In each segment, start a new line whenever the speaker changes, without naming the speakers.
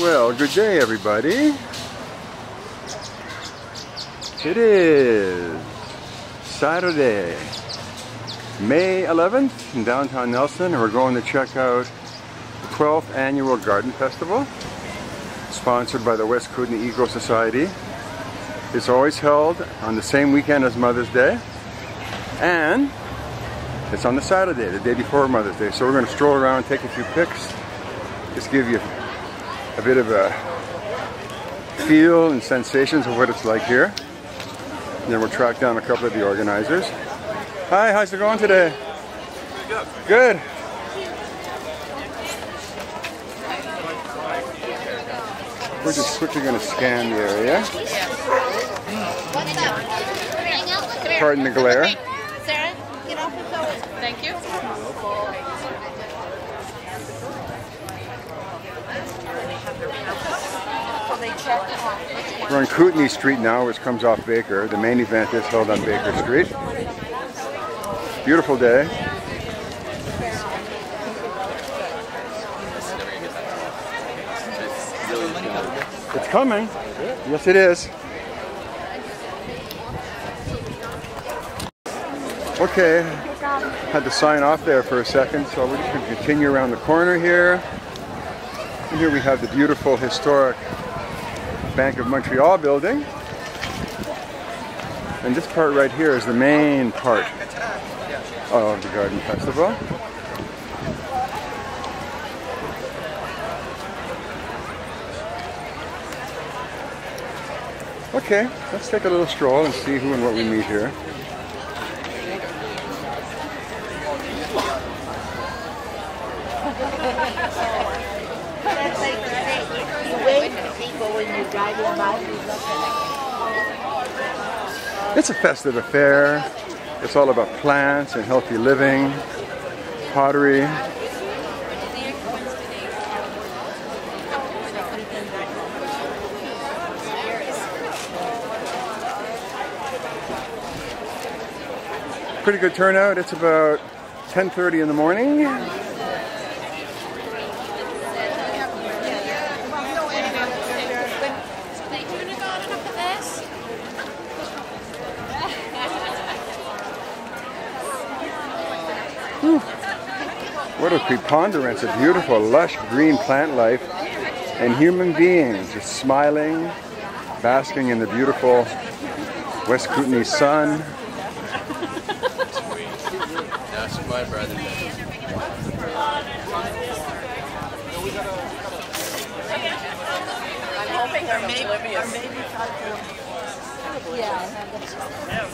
Well, good day everybody. It is Saturday, May 11th in downtown Nelson and we're going to check out the 12th annual Garden Festival sponsored by the West Kootenay Eco Society. It's always held on the same weekend as Mother's Day and it's on the Saturday, the day before Mother's Day. So we're going to stroll around, take a few pics, just give you a bit of a feel and sensations of what it's like here. And then we'll track down a couple of the organizers. Hi, how's it going today? Good. We're just quickly going to scan the area. Pardon the glare.
Sarah, get off the. Thank you.
We're on Kootenay Street now, which comes off Baker. The main event is held on Baker Street. Beautiful day. It's coming. Yes, it is. Okay, had to sign off there for a second, so we're just going to continue around the corner here. And here we have the beautiful historic Bank of Montreal building. And this part right here is the main part of the Garden Festival. Okay, let's take a little stroll and see who and what we meet here.
That's like you wave to people when you're
It's a festive affair. It's all about plants and healthy living, pottery. Pretty good turnout. It's about 10:30 in the morning. What a preponderance of beautiful, lush green plant life and human beings just smiling, basking in the beautiful West Kootenay sun.
That's my brother.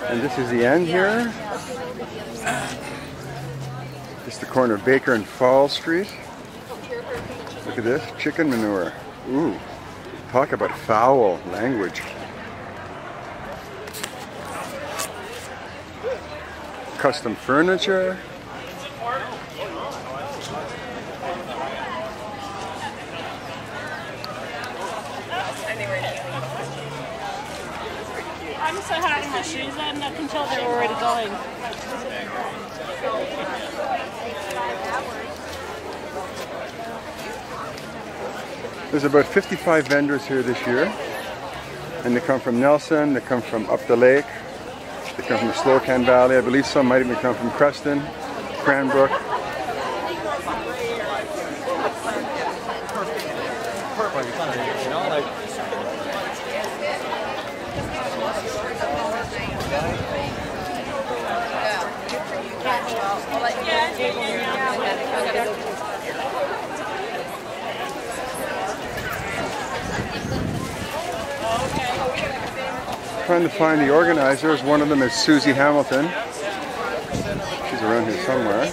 And this is the end here. Just the corner of Baker and Hall Street. Look at this, chicken manure. Ooh, talk about foul language. Custom furniture.
I'm so happy my shoes on up until they were already going.
There's about 55 vendors here this year. And they come from Nelson, they come from up the lake, they come from the Slocan Valley. I believe some might even come from Creston, Cranbrook. Trying to find the organizers. One of them is Suzy Hamilton. She's around here somewhere.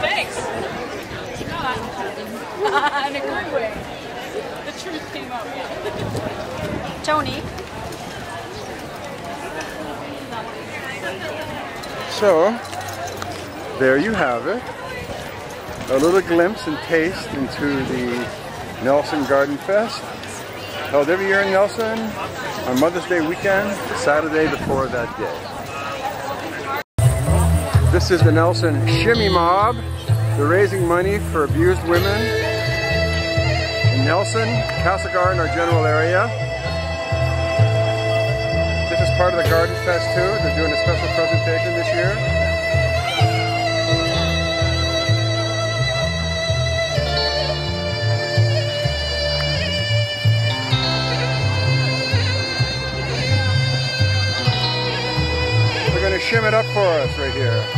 Thanks. In a good way. The truth came out. Tony.
So, there you have it. A little glimpse and taste into the Nelson Garden Fest. Held every year in Nelson on Mother's Day weekend, the Saturday before that day. This is the Nelson Shimmy Mob. They're raising money for abused women in Nelson, Castlegar, our general area. This is part of the Garden Fest too. They're doing a special presentation this year. Us right here.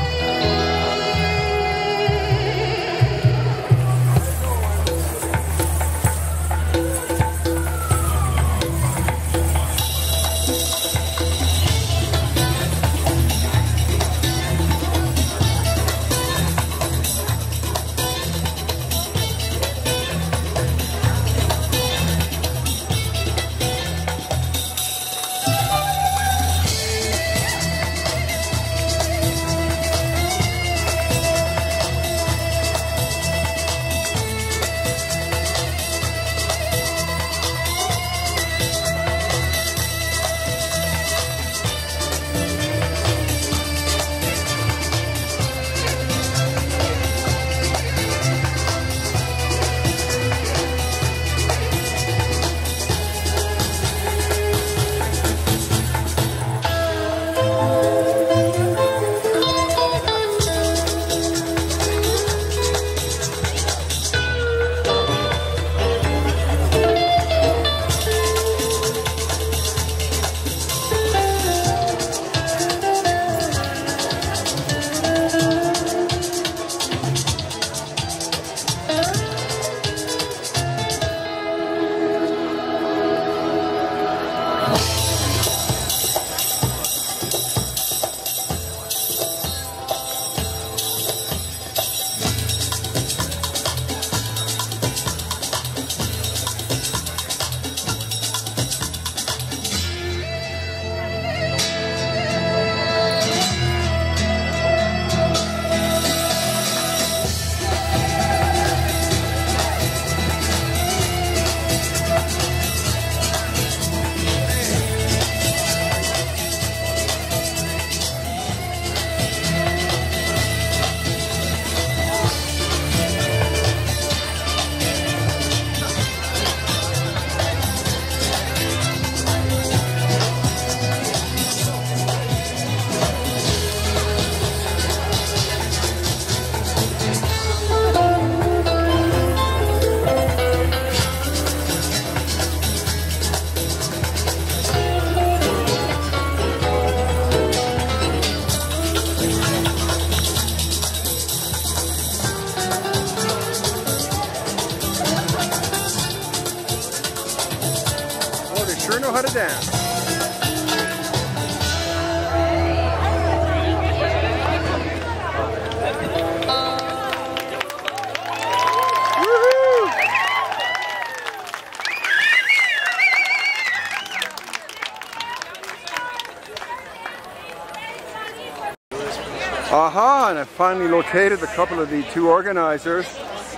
And I finally located a couple of the two organizers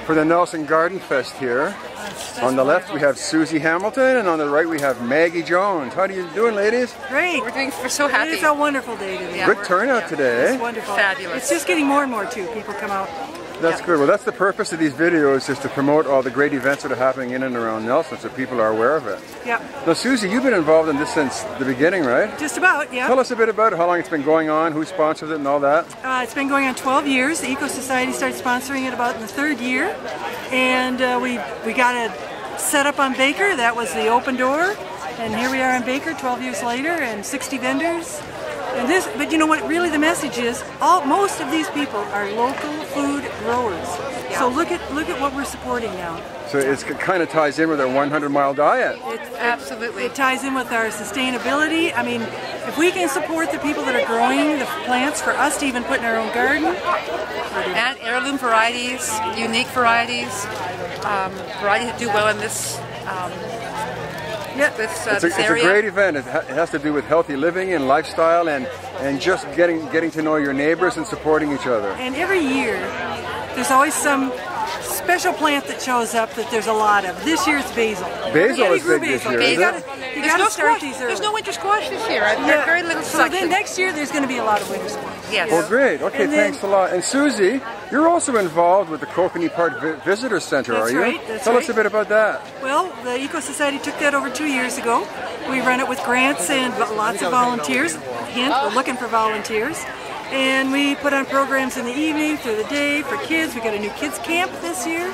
for the Nelson Garden Fest here. On the left we have Suzy Hamilton and on the right we have Maggie Jones. How are you doing ladies?
Great.
We're doing. We're so happy.
It is a wonderful day today.
Yeah.
Good turnout today.
It's wonderful.
Fabulous.
It's just getting more and more too. People come out.
That's good. Well, that's the purpose of these videos is to promote all the great events that are happening in and around Nelson so people are aware of it.
Yep.
Now, Suzy, you've been involved in this since the beginning, right?
Just about, yeah.
Tell us a bit about it, how long it's been going on, who sponsors it and all that.
Uh, it's been going on 12 years. The Eco Society started sponsoring it about in the third year, and uh, we we got a set up on Baker. That was the open door, and here we are on Baker 12 years later, and 60 vendors. And this, but you know what? Really, the message is all most of these people are local food growers. So look at look at what we're supporting now.
So it's, it kind of ties in with our 100 mile diet.
It,
Absolutely.
It ties in with our sustainability. I mean, if we can support the people that are growing the plants for us to even put in our own garden,
And heirloom varieties, unique varieties, um, varieties that do well in this um,
yeah,
this, uh,
It's a, it's a great event. It, ha- it has to do with healthy living and lifestyle and, and just getting, getting to know your neighbors and supporting each other.
And every year, there's always some special plant that shows up that there's a lot of. This year it's basil.
Basil
Everybody
is
grew
big this
basil.
year,
You gotta, you
There's
gotta
no
start
squash.
these early.
There's no winter squash this year. I've
Yeah.
very little
So
section.
then next year there's going to be a lot of winter squash.
Yes.
Well, great. Okay,
And then-
thanks a lot. And Suzy, you're also involved with the Kokanee Park Vi- Visitor Center, are you?
right, that's
Tell us a bit about that.
Well, the Eco Society took that over two years ago. We run it with grants and lots of volunteers. Hint, we're looking for volunteers. And we put on programs in the evening, through the day for kids. We got a new kids camp this year.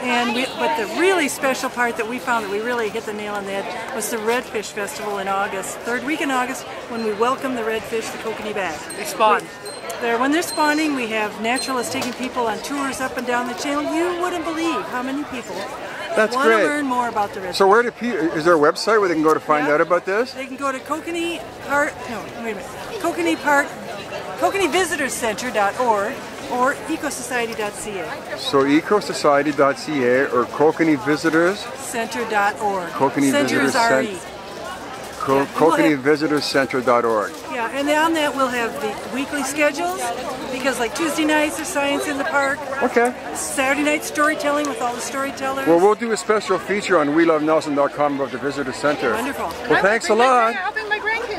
And we, but the really special part that we found that we really hit the nail on the head was the Redfish Festival in August, third week in August, when we welcome the redfish to Kokanee Bay.
They spawn.
There, when they're spawning, we have naturalists taking people on tours up and down the channel. You wouldn't believe how many people
That's
want
great.
to learn more about the redfish.
So where do people, is there a website where they can go to find
Yeah.
out about this?
They can go to Kokanee Park, no, wait a minute, Kokanee Park, KokaneeVisitorCenter.org or ecosociety.ca,
So ecosociety.ca or Kokanee Visitors,
center.org.
Kokanee
Center
Visitors
RE.
Cent-
Yeah, we'll have- Yeah, and on that we'll have the weekly schedules because like Tuesday nights there's science in the park,
Okay.
Saturday night storytelling with all the storytellers.
Well, we'll do a special feature on WeLoveNelson.com about the Visitor Center.
Wonderful.
Well, thanks a lot.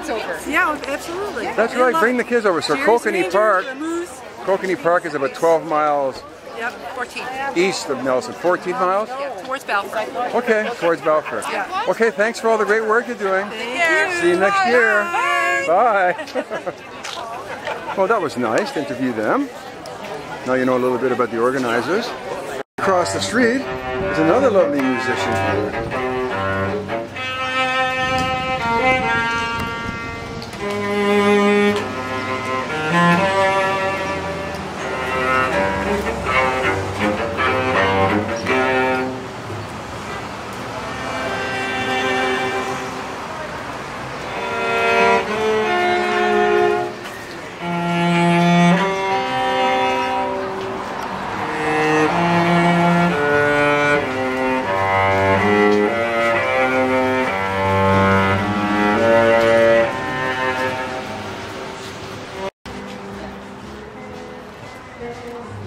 I'll bring my grandkids over.
Yeah, oh, absolutely.
That's
They
right, bring the kids over. So
Jerry's
Kokanee Park,
the
Kokanee Park is about 12 miles
Yep.
14.
east of Nelson. 14 miles?
Yeah, towards Balfour.
Okay, towards Balfour. Okay, thanks for all the great work you're doing.
Thank you.
See you next year.
Bye.
Bye. well, that was nice to interview them. Now you know a little bit about the organizers. Across the street is another lovely musician here. らっしいます。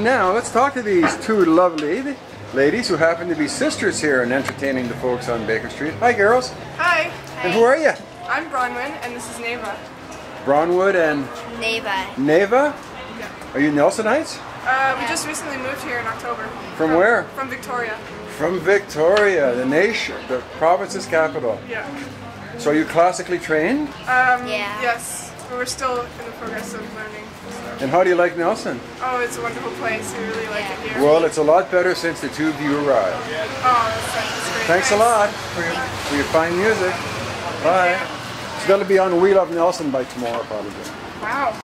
And now let's talk to these two lovely ladies who happen to be sisters here and entertaining the folks on Baker Street. Hi, girls.
Hi,
And who are you?
I'm Bronwyn, and this is Neva.
Bronwood and
Neighbor.
Neva? Are you Nelsonites?
Uh, we just recently moved here in October.
From where?
From Victoria.
From Victoria, the nation, the province's capital.
Yeah.
So are you classically trained?
Um,
Yeah.
Yes, but we're still in the progress of learning.
And how do you like Nelson?
Oh, it's a wonderful place. We really like it here.
Well, it's a lot better since the two of you arrived.
oh, that's, that's great.
Thanks a lot for your, for your fine music. Bye. It's going to be on We Love Nelson by tomorrow, probably.
Wow.